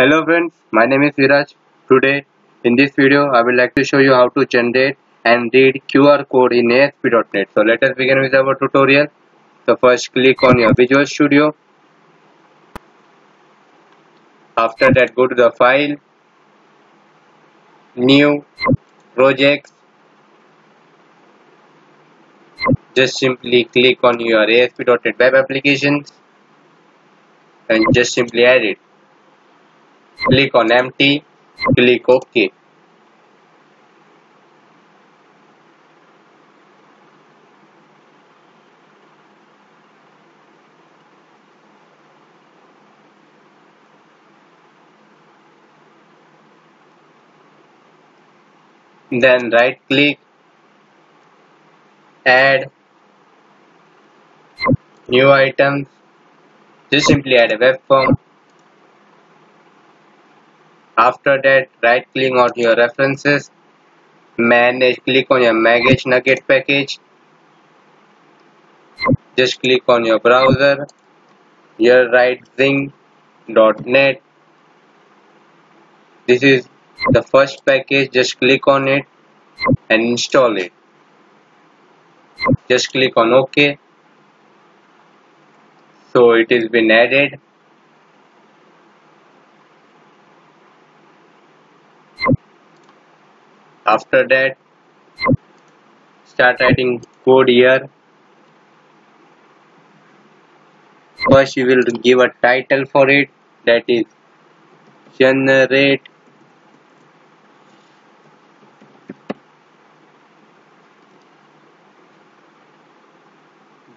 Hello friends, my name is Viraj. Today in this video I will like to show you how to generate and read QR code in ASP.NET. So let us begin with our tutorial. So first click on your Visual Studio. After that go to the file, new, projects. Just simply click on your ASP.NET web applications and just simply add it click on empty click ok then right click add new items. Just simply add a web form after that right click on your references manage click on your Magex NuGet package. Just click on your browser here write ZXing.Net this is the first package just click on it and install it. Just click on ok. So it has been added after that start writing code here. First you will give a title for it. That is generate.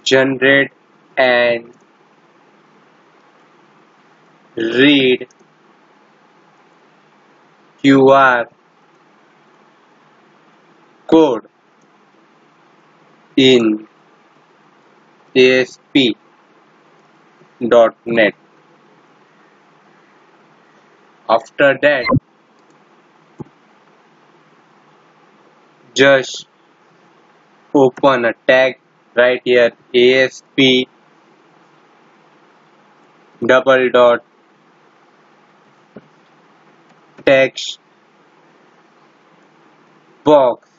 Generate and read QR code in ASP.NET. After that, just open a tag right here ASP double dot text box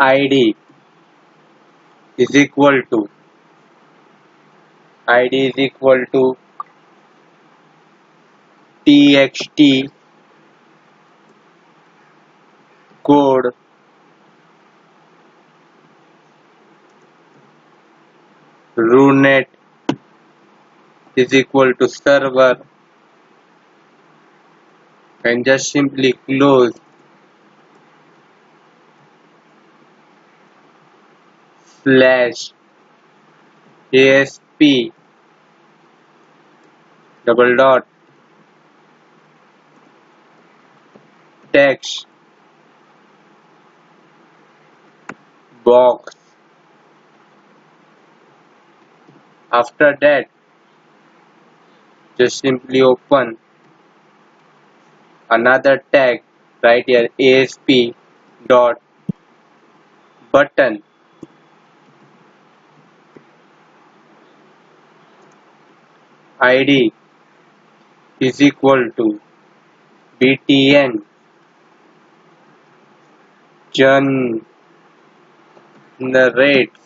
id is equal to id is equal to txt code runat is equal to server. And just simply close slash asp double dot. Text. Box. After that just simply open another tag right here asp dot button id is equal to btn generates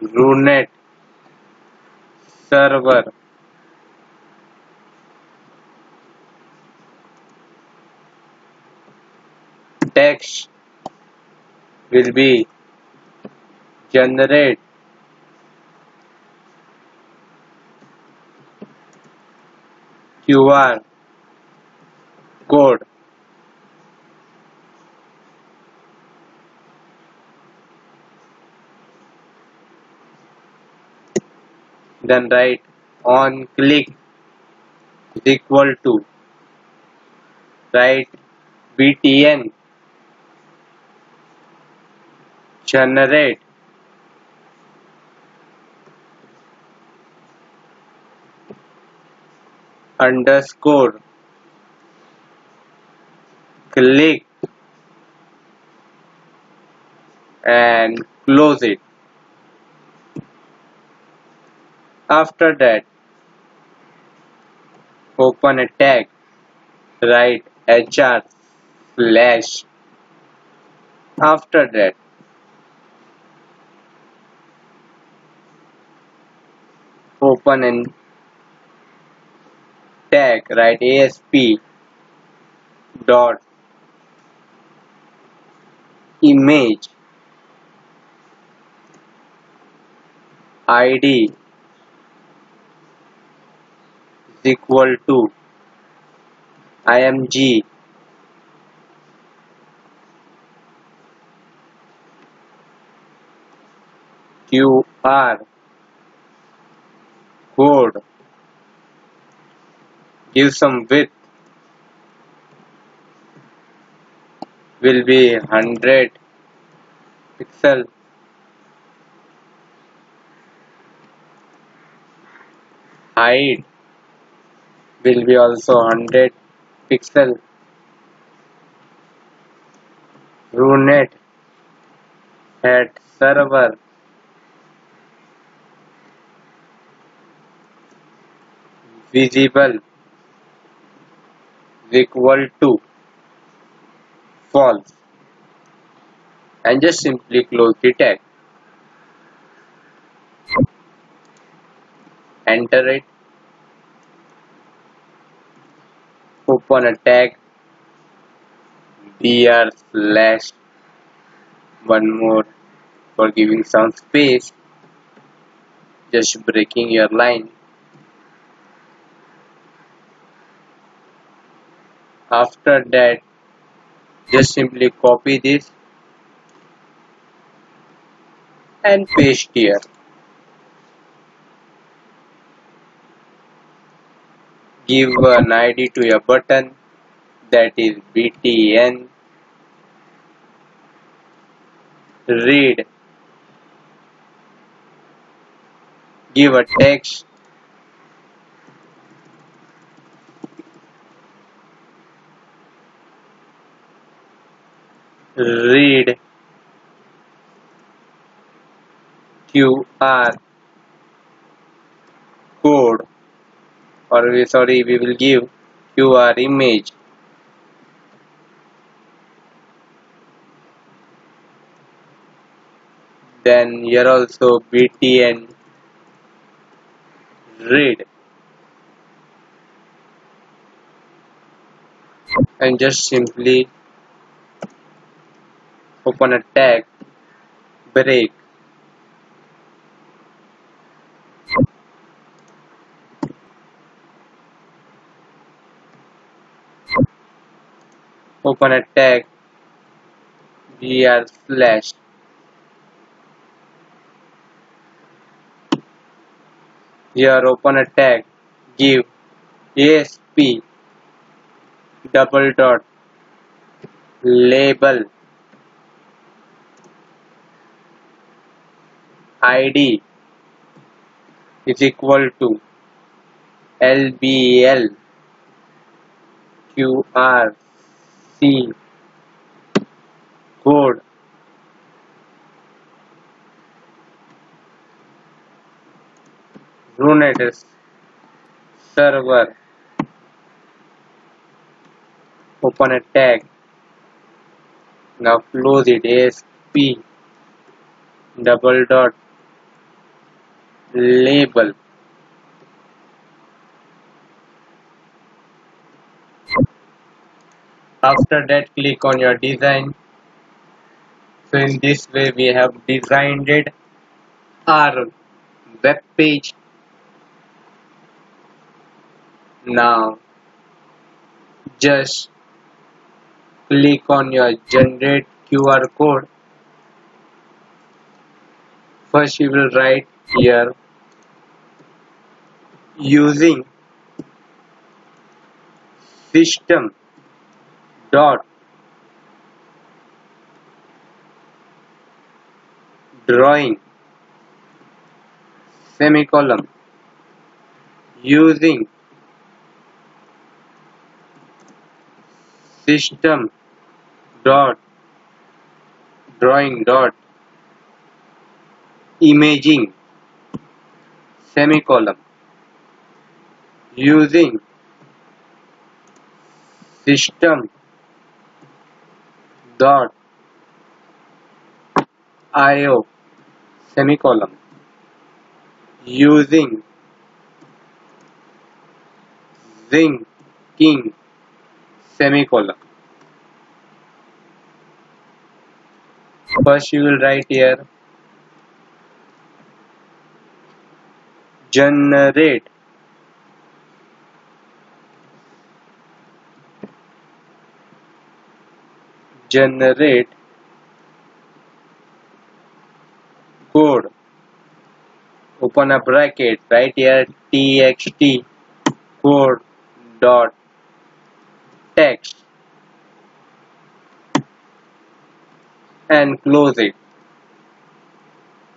rounet server text will be generate. QR code. Then write on click is equal to write btn generate. Underscore. Click. And close it. After that open a tag. Write hr slash. After that open and tag right asp dot image id is equal to img qr code give some width. Will be 100 pixel. Height will be also 100 pixel. Runat at server visible is equal to false. And just simply close the tag. Enter it. Open a tag. Br slash one more for giving some space. Just breaking your line after that just simply copy this and paste here. Give an id to your button that is btn read. Give a text read QR code. Or we sorry we will give QR image. Then here also btn read. And just simply open a tag break. Open a tag br slash. Here open a tag give asp double dot label id is equal to lbl qrc code. Runat server. Open a tag. Now close it asp double dot label. After that click on your design. So in this way we have designed it. Our web page. Now just click on your generate QR code first you will write here using system dot drawing semicolon using system dot drawing dot imaging semicolon using system dot io semicolon using Zing king semicolon. First you will write here generate. Generate code. Open a bracket right here txt code dot text. And close it.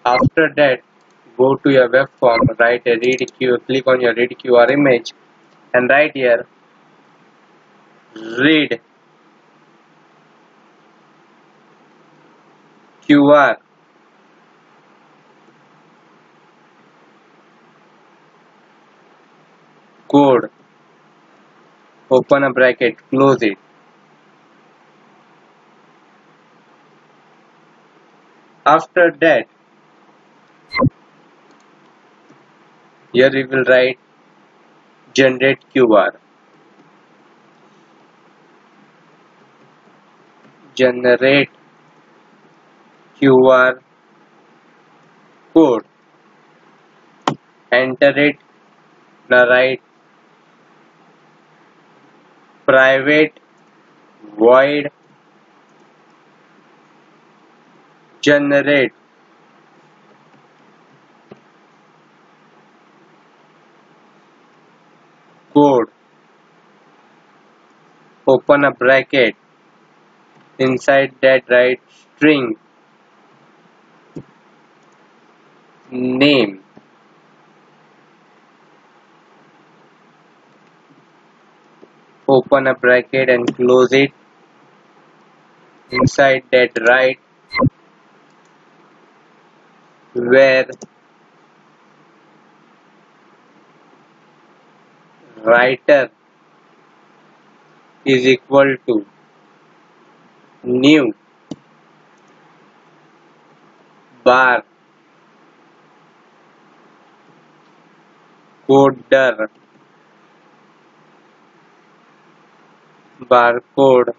After that go to your web form write a read q click on your read qr image and write here read qr. Code. Open a bracket close it. After that here we will write generate QR generate QR code. Enter it. Now write private void generate code. Open a bracket. Inside that write string. Name. Open a bracket and close it. Inside that write where writer is equal to new bar coder barcode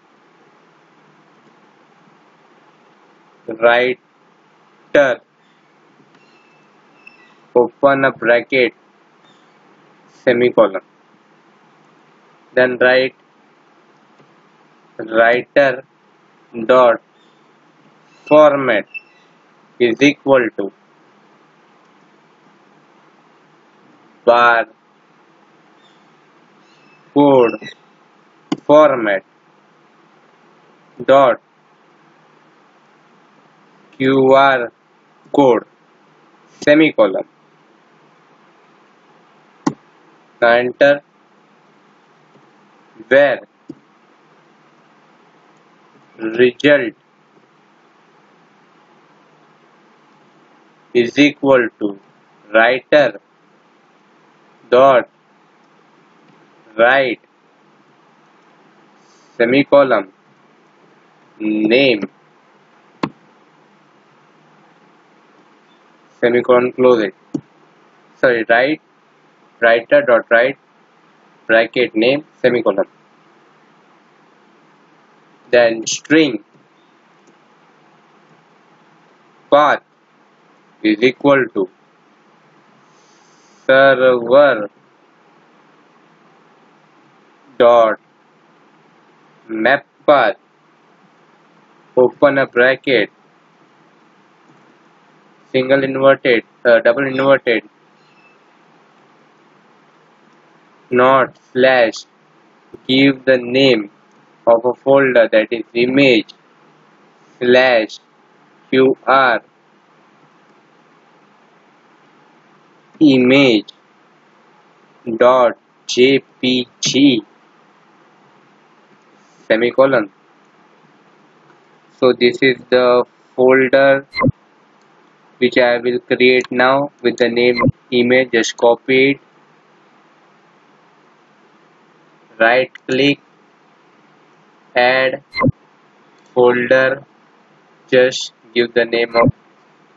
writer open a bracket semicolon then write writer dot format is equal to bar code format dot QR code semicolon. Enter where result is equal to writer dot write semicolon name. Semicolon close it sorry write writer dot write bracket name semicolon. Then string. Path is equal to server dot map path. Open a bracket. Single inverted uh, double inverted not slash give the name of a folder that is image slash qr image dot jpg semicolon. So this is the folder which I will create now with the name image just copy it right click add folder just give the name of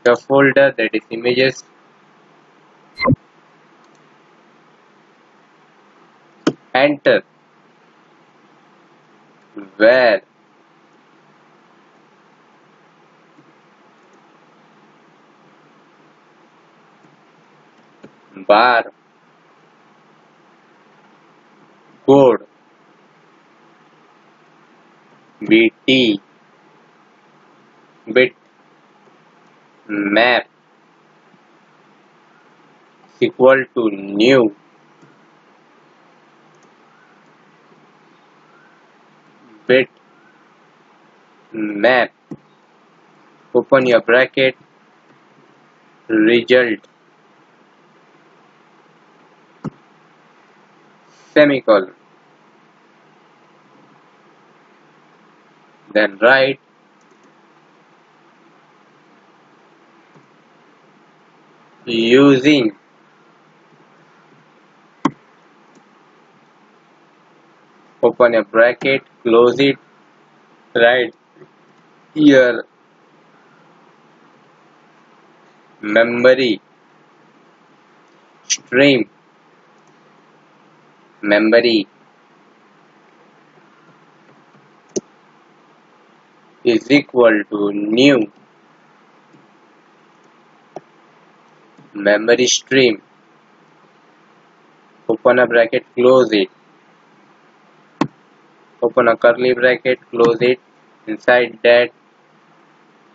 the folder that is images. Enter. Where? Bar code bt bit. Map. Equal to new. Bit. Map. Open your bracket. Result semicolon. Then write using open a bracket close it write here memory stream memory is equal to new memory stream. Open a bracket close it. Open a curly bracket close it. Inside that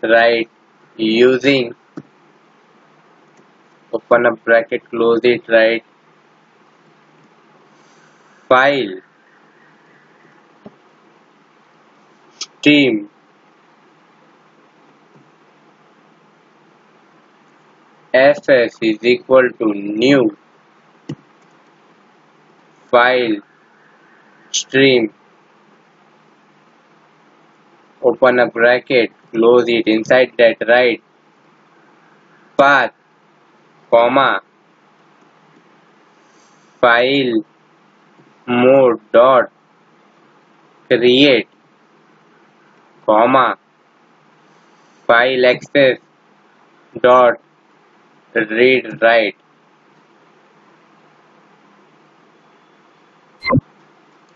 write using. Open a bracket close it write file. Stream fs is equal to new. File. Stream. Open a bracket. Close it inside that write path. Comma. File mode dot create comma file access dot read write.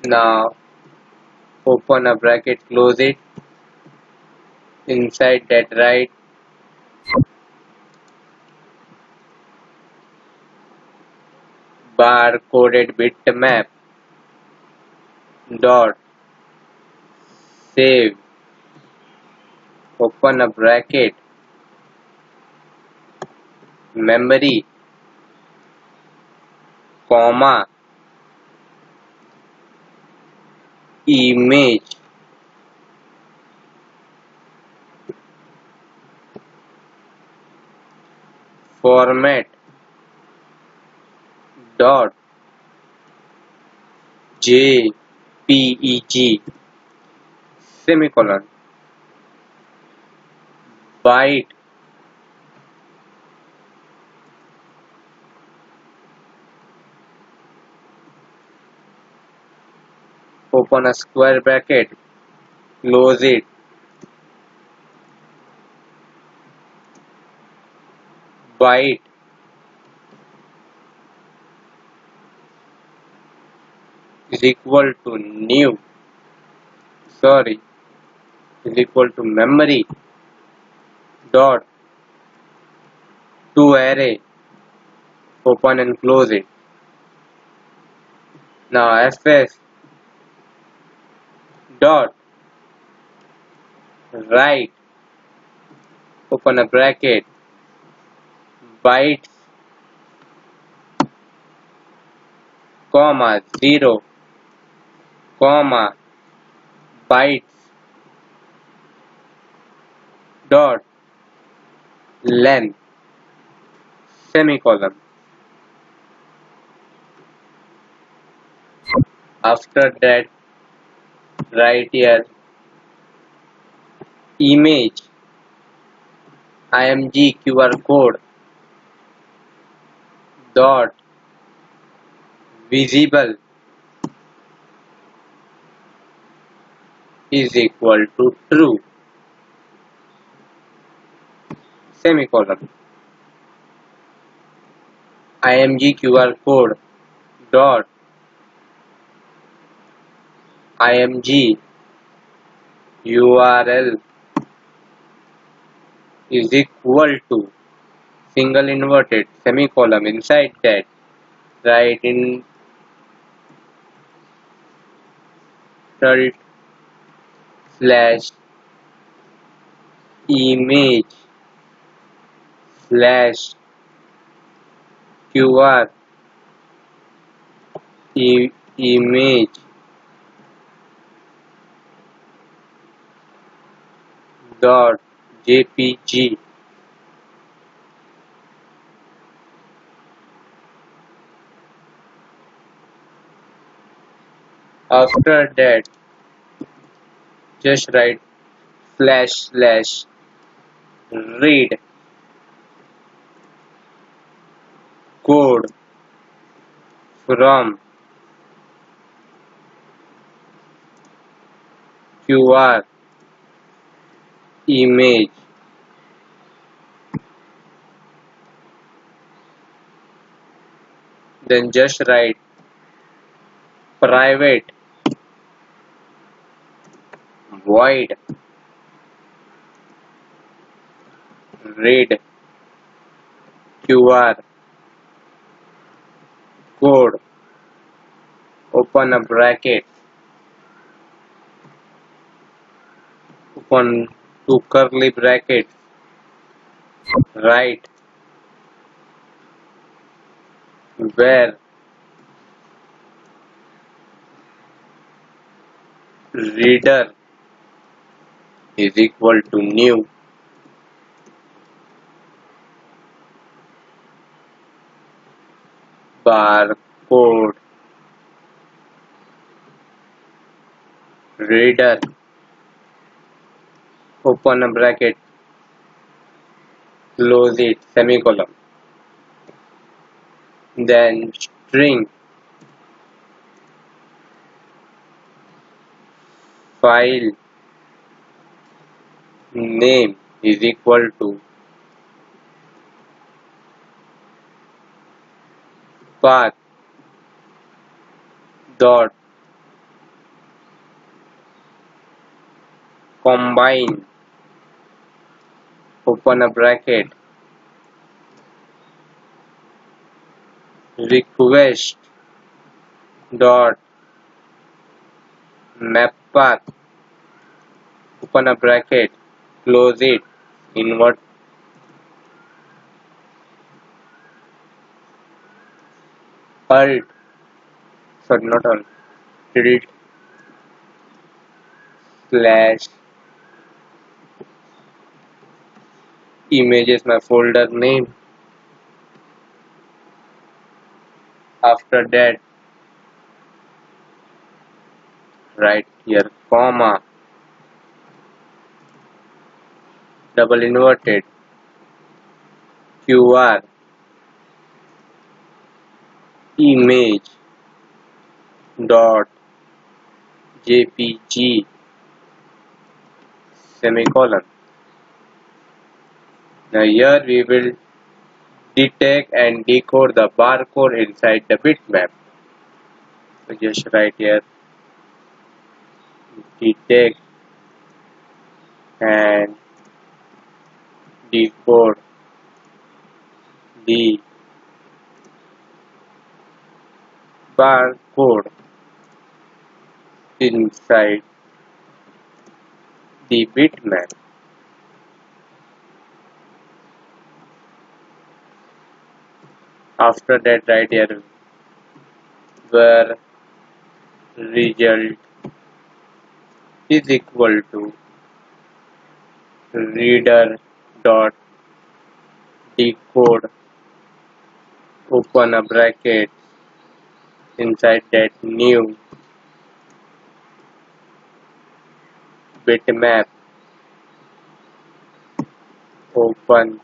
Now open a bracket close it. Inside that write. Bar coded bitmap dot save open a bracket memory comma image format dot jpeg semicolon byte open a square bracket close it byte is equal to new sorry is equal to memory dot to array open and close it. Now fs dot write open a bracket bytes comma 0 comma bytes dot length semicolon after that write here image img qr code dot visible is equal to true. Semicolon img qr code dot img url is equal to single inverted semicolon inside that. Write in alt slash image slash qr image dot jpg after that just write slash slash read. Code from QR image. Then just write private void read QR code open a bracket open two curly brackets write where reader is equal to new bar code reader open a bracket close it semicolon. Then string file name is equal to path dot combine open a bracket request dot map path open a bracket close it invert alt sorry not alt delete slash images my folder name. After that write here comma double inverted. QR. Image. Dot. Jpg semicolon. Now here we will detect and decode the barcode inside the bitmap. So just write here. Detect. And decode the barcode inside the bitmap. After that write here where result is equal to reader dot decode open a bracket inside that new bitmap. Open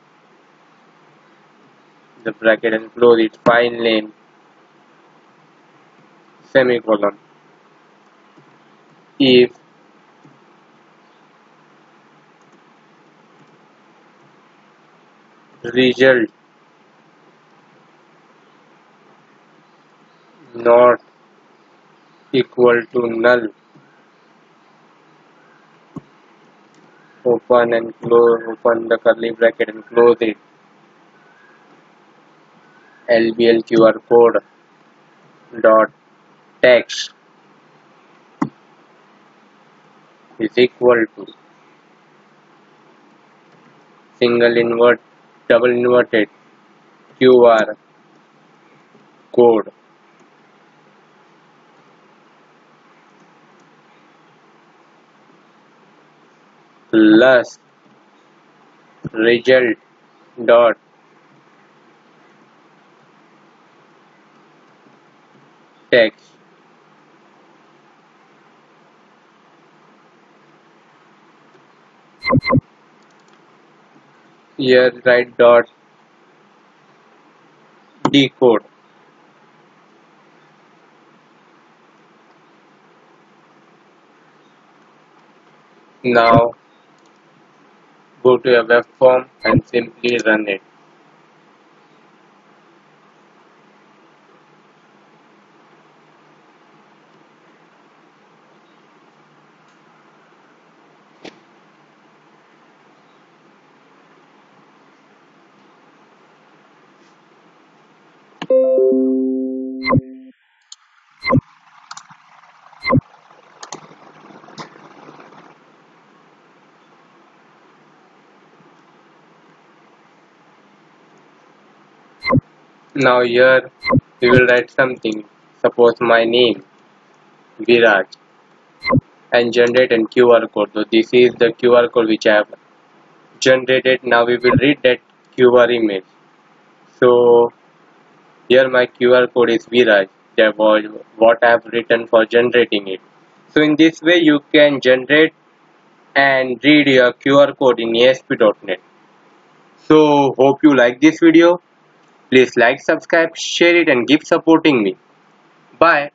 the bracket and close it file name. Semicolon. If result not equal to null. Open and close open the curly bracket and close it. Lbl qr code dot text is equal to single invert double inverted. Qr code. Plus result dot. Text here write dot decode. Now go to a web form and simply run it now here we will write something. Suppose my name Viraj and generate an QR code. So this is the QR code which I have generated. Now we will read that QR image. So here my QR code is Viraj. That was what I have written for generating it. So in this way you can generate and read your QR code in ASP.NET so hope you like this video Please like, subscribe, share it and keep supporting me. Bye.